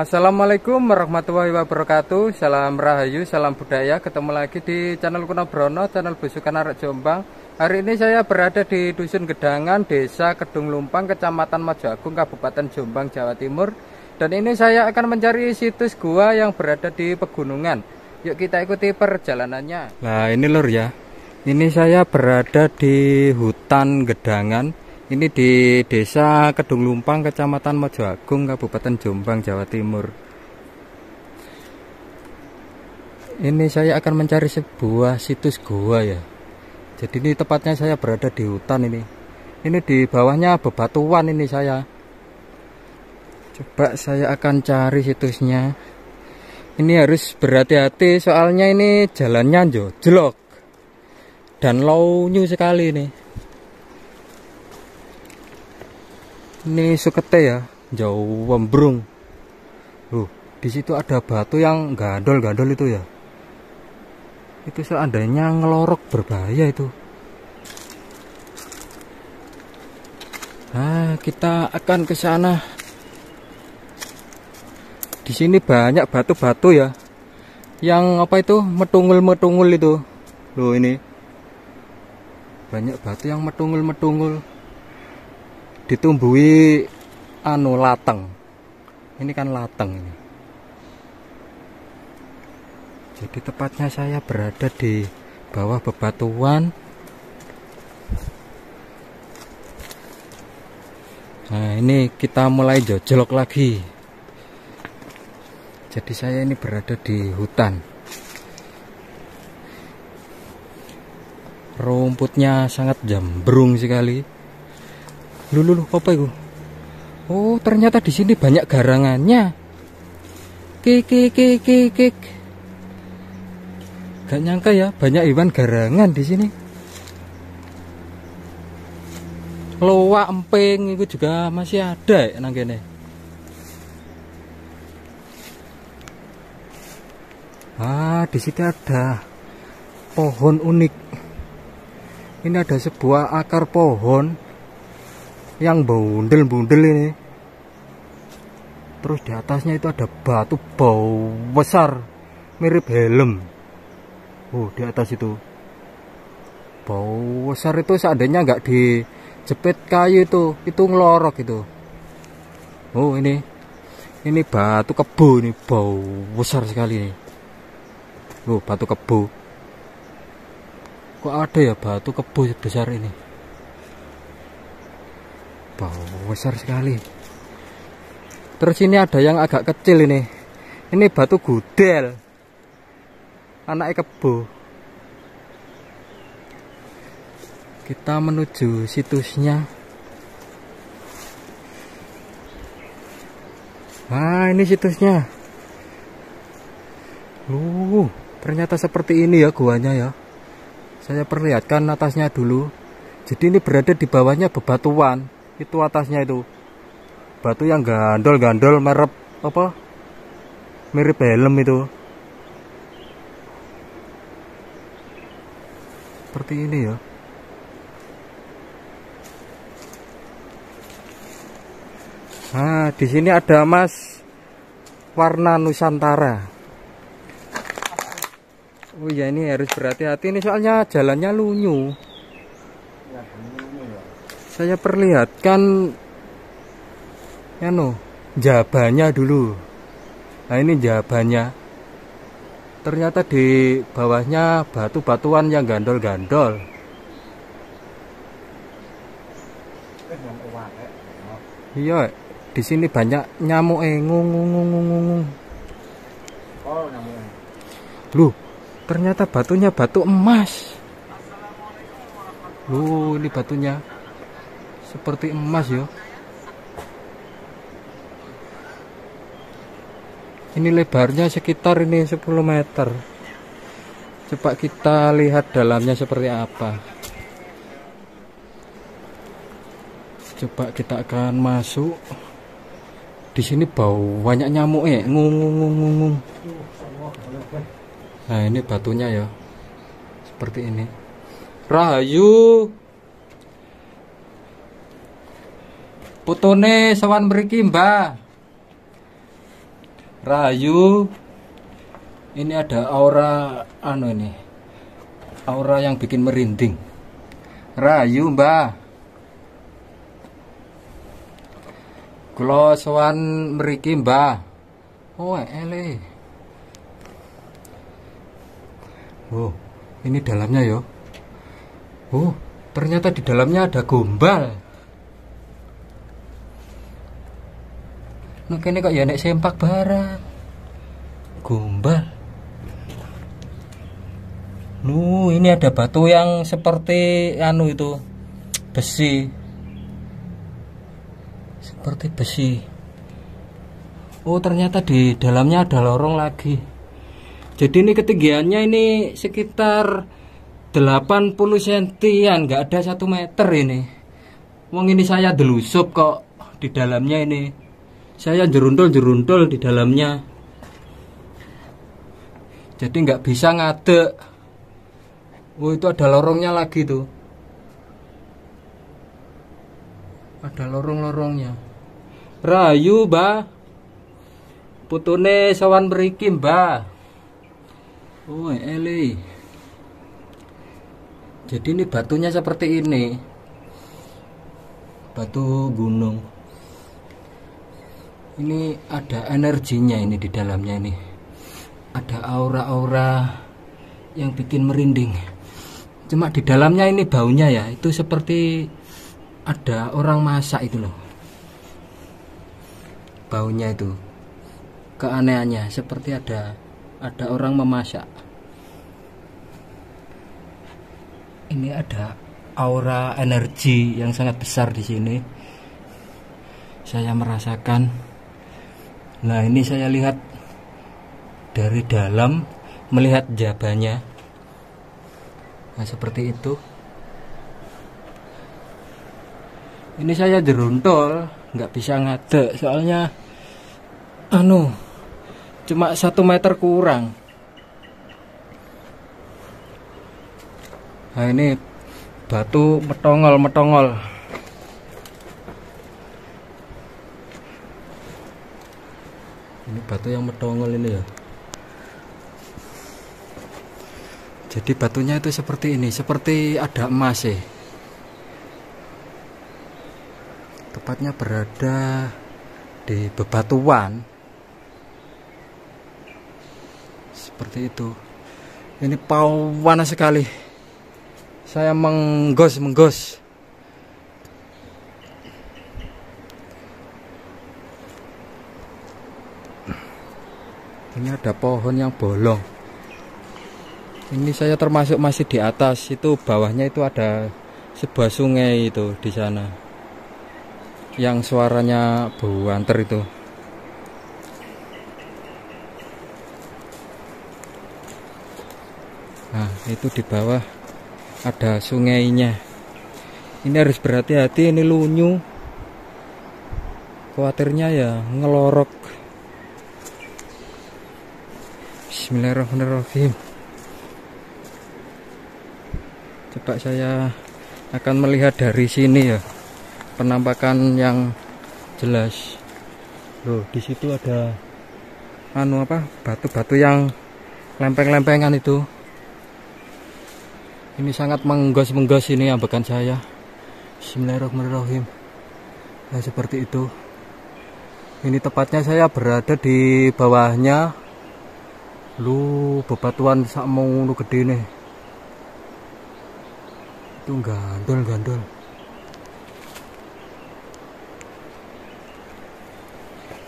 Assalamualaikum warahmatullahi wabarakatuh. Salam Rahayu, salam budaya. Ketemu lagi di channel Kuno Brono Channel Besukan Arek Jombang. Hari ini saya berada di Dusun Gedangan Desa Kedung Lumpang, Kecamatan Mojoagung Kabupaten Jombang, Jawa Timur. Dan ini saya akan mencari situs gua yang berada di pegunungan. Yuk kita ikuti perjalanannya. Nah ini lur ya. Ini saya berada di hutan Gedangan ini di Desa Kedung Lumpang, Kecamatan Mojoagung, Kabupaten Jombang, Jawa Timur. Ini saya akan mencari sebuah situs gua ya. Jadi ini tepatnya saya berada di hutan ini. Ini di bawahnya bebatuan ini saya. Coba saya akan cari situsnya. Ini harus berhati-hati soalnya ini jalannya jojlok dan low new sekali nih. Ini sukete ya jauh wembrung. Loh di situ ada batu yang gandol-gandol itu ya? Itu seandainya ngelorok berbahaya itu. Nah kita akan ke sana. Di sini banyak batu-batu ya. Yang apa itu? Metungul-metungul itu. Loh ini. Banyak batu yang metungul-metungul ditumbuhi anu lateng. Ini kan lateng ini. Jadi tepatnya saya berada di bawah bebatuan. Nah ini kita mulai jojlok lagi. Jadi saya ini berada di hutan. Rumputnya sangat jambrung sekali Lulu, lulu apa itu? Oh, ternyata di sini banyak garangannya. Kik, kik, kik, kik. Gak nyangka ya, banyak hewan garangan di sini. Loa emping itu juga masih ada ya nang kene. Ah, di sini ada pohon unik. Ini ada sebuah akar pohon yang bundel-bundel ini. Terus di atasnya itu ada batu bau besar mirip helm. Oh di atas itu. Bau besar itu seandainya nggak dijepit kayu itu itu ngelorok itu. Oh ini ini batu kebu ini bau besar sekali ini. Oh batu kebu kok ada ya batu kebu besar ini bau besar sekali. Terus ini ada yang agak kecil ini. Ini batu gudel. Anak kebo. Kita menuju situsnya. Nah ini situsnya. Uh ternyata seperti ini ya guanya ya. Saya perlihatkan atasnya dulu. Jadi ini berada di bawahnya bebatuan itu atasnya itu. Batu yang gandol-gandol merep apa? Mirip helm itu. Seperti ini ya. Nah di sini ada emas warna nusantara. Oh ya ini harus berhati-hati ini soalnya jalannya lunyu saya perlihatkan ya no jabanya dulu. Nah ini jabanya ternyata di bawahnya batu-batuan yang gandol-gandol. Iya di sini banyak nyamuk eh ngung ngung ngung ngung oh nyamuk lu ternyata batunya batu emas. Lu ini batunya seperti emas ya ini lebarnya sekitar ini 10 meter. Coba kita lihat dalamnya seperti apa. Coba kita akan masuk. Di sini bau banyak nyamuk eh. Ngung ngung ngung ngung nah ini batunya ya seperti ini. Rahayu Putune sawan mriki, Mbah. Rayu. Ini ada aura anu ini. Aura yang bikin merinding. Rayu, Mbah. Kula sowan mriki, Mbah. Oh, ele. Oh, ini dalamnya yo. Oh, ternyata di dalamnya ada gombal. Nah, kene kok ya nek sempak barang. Gombal. Nu, ini ada batu yang seperti anu itu besi. Seperti besi. Oh, ternyata di dalamnya ada lorong lagi. Jadi ini ketinggiannya ini sekitar 80 sentian, nggak ada satu meter ini. Wong ini saya delusup kok di dalamnya ini. Saya jeruntul-jeruntul di dalamnya. Jadi nggak bisa ngadek. Oh itu ada lorongnya lagi tuh. Ada lorong-lorongnya. Rayu, Mbah. Putune sawan beriki, Mbah. Oh, Eli. Jadi ini batunya seperti ini. Batu gunung. Ini ada energinya ini di dalamnya ini. Ada aura-aura yang bikin merinding. Cuma di dalamnya ini baunya ya, itu seperti ada orang masak itu loh. Baunya itu. Keanehannya seperti ada ada orang memasak. Ini ada aura energi yang sangat besar di sini. Saya merasakan. Nah, ini saya lihat dari dalam melihat jabanya. Nah, seperti itu. Ini saya jeruntul, nggak bisa ngadek soalnya anu cuma satu meter kurang nah ini batu metongol metongol ini batu yang metongol ini ya. Jadi batunya itu seperti ini seperti ada emas ya tepatnya berada di bebatuan. Seperti itu. Ini panas sekali. Saya menggos menggos ini ada pohon yang bolong. Ini saya termasuk masih di atas. Itu bawahnya itu ada sebuah sungai itu di sana. Yang suaranya bau anter itu. Nah itu di bawah ada sungainya. Ini harus berhati-hati ini lunyu. Khawatirnya ya ngelorok Bismillahirrahmanirrahim. Coba saya akan melihat dari sini ya. Penampakan yang jelas. Loh di situ ada anu apa? Batu-batu yang lempeng-lempengan itu. Ini sangat menggos-menggos ini ambekan saya. Bismillahirrahmanirrahim. Nah seperti itu. Ini tepatnya saya berada di bawahnya lu bebatuan sak mau gede nih itu gandol-gandol.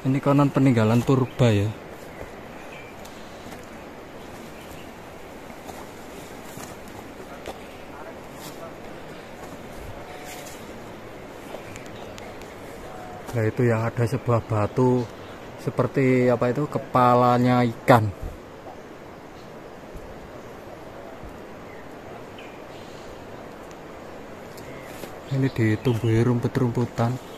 Ini konon peninggalan purba ya. Nah itu yang ada sebuah batu seperti apa itu? Kepalanya ikan. Ini ditumbuhi rumput-rumputan.